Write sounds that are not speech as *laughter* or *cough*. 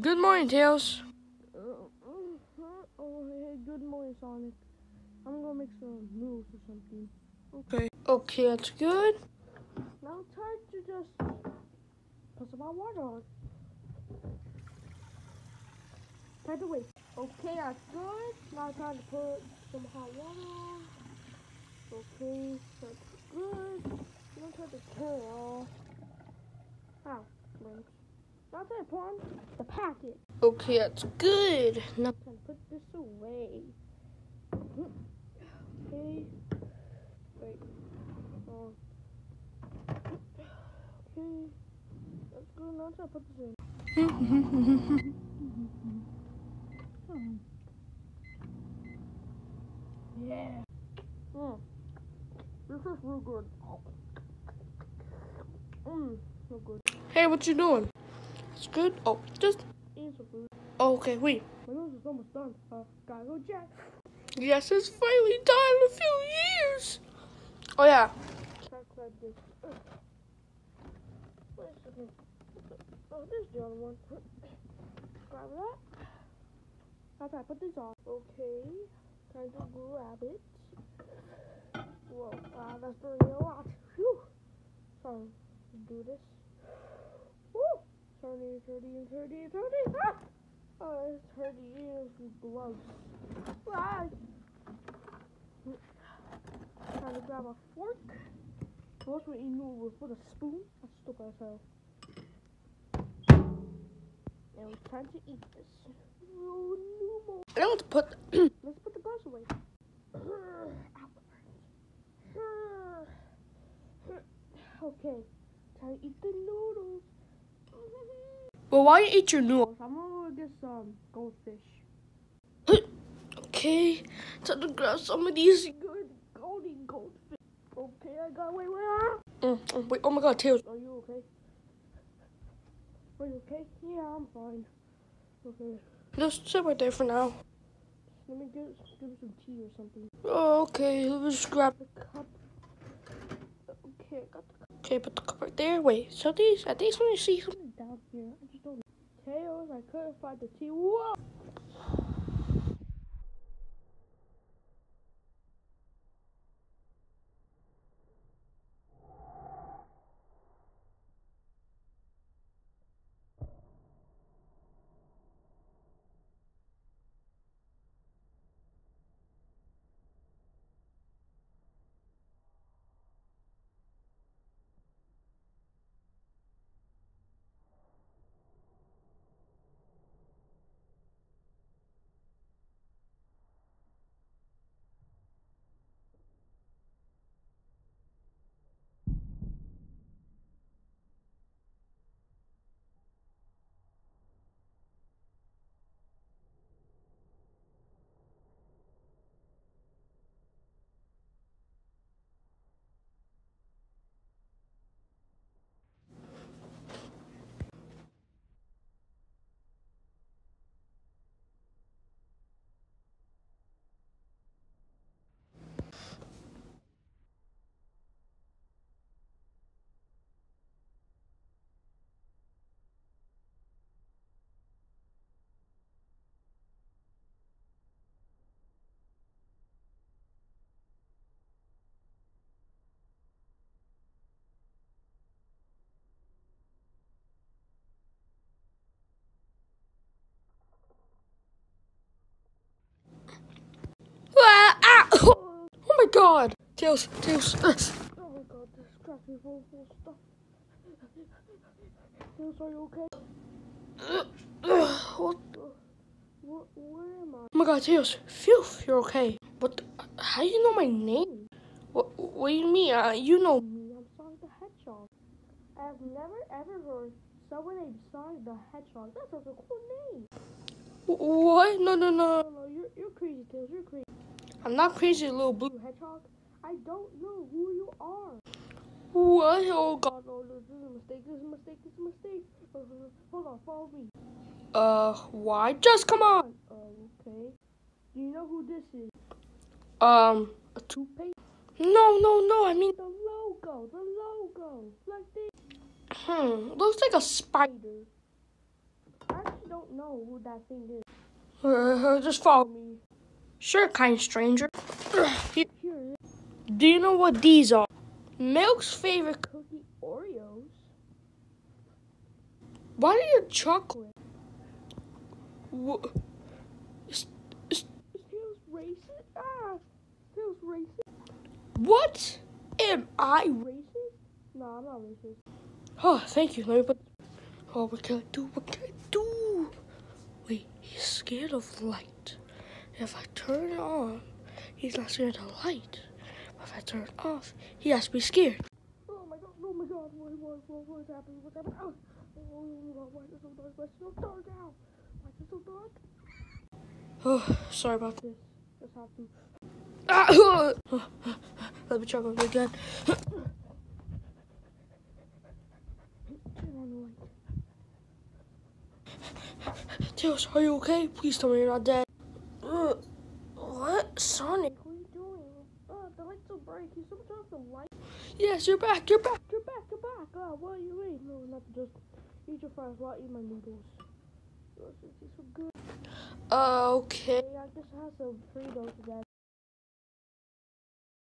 Good morning, Tails. Uh, oh, hey, good morning, Sonic. I'm gonna make some noodles or something. Okay. Okay, that's good. Now it's time to just put some hot water on. Time the way, Okay, that's good. Now time to put some hot water on. Okay, that's good. Now time to turn it off. Ow, wait. Now time to put on the packet. Okay, that's good. Now, Time to put this away. Okay. Wait. Um. Okay. That's good. Now time to put this in. Yeah. Mm. This is real good. Mmm, so good. hey, what you doing? It's good. Oh, just okay. Wait. My nose is almost done. Uh. Yes, it's finally done in a few years. Oh yeah. Oh, the other one. Grab that. Time to put this on. Okay. Time to grab it. Whoa, wow, that's burning a lot. Whew. Sorry. Do this. Woo! 30, 30, 30, 30. Ah! Oh, it's 30 years gloves. Ah! Time to grab a fork. Most we eat noodles with a spoon. That's stupid as hell. And it's time to eat this. Oh, noodle. I want to put. *clears throat* *clears throat* Let's put the gloves away. Ow, it hurts. Okay, time to eat the noodles. Well, why you eat your noodle? I'm gonna get some goldfish. *clears throat* Okay. Time to grab some of these. Good golden goldfish. Okay, I got. Wait, wait. Mm, mm, wait. Oh my God, Tails. Are you okay? Are you okay? Yeah, I'm fine. Okay, Just sit right there for now. let me get give some tea or something. Oh, okay. let me just grab. The cup. Okay, I got the cup Okay, put the cup right there. Wait. So these. I think let me see. down here. I just don't. Tails, I couldn't find the tea. Whoa! Ah! ah! Oh my God. Tails. Tails. Oh my god, this crap is full of stuff. Tails, are you okay? what? Where, where am I? Oh my God, Tails. Phew, you're okay. What? The, how do you know my name? What? What do you mean? Uh, you know. Me, I'm Sonic the Hedgehog. I've never ever heard someone named Sonic the Hedgehog. That's such a cool name. Wh- What? No, no, no. No, no, you're, you're crazy, Tails. You're crazy. I'm not crazy, little blue. Hedgehog? I don't know who you are. What? Oh God. Oh no, this is a mistake. This is a mistake. This is a mistake. Uh, hold on, follow me. Uh, why? Just come on. Uh, okay. Do you know who this is? Um, a Toothpaste? no, no, no. I mean, The logo. The logo. Like this. hmm, looks like a spider. I actually don't know who that thing is. Uh, just follow me. Sure, kind stranger. Here it is. Do you know what these are? Milk's favorite Cookie Oreos. Why are you chocolate? Wha- Is Tails racist? Ah, Tails racist. What? Am I racist? No, I'm not racist. Oh, thank you. Let me put. Oh, what can I do? What can I do? Wait, he's scared of light. If I turn it on, he's not scared of light. But if I turn it off, he has to be scared. Oh my god, oh my god, what, what, what, what's happening? What's happening? Oh, oh my god, why is it so dark? Why is it so dark now? Why is it so dark? Oh, sorry about this. Just have to. Ah, *coughs* Let me on it again. Turn on the light. Tails, are you okay? Please tell me you're not dead. Uh, what? Sonic? What are you doing? Oh, the light's so bright. Can someone turn off the light? Yes, you're back. You're back. You're back, you're back. Oh, what are you eating? No, nothing. Just eat your fries while I eat my noodles. Oh, so good. Okay. I just had some Fritos.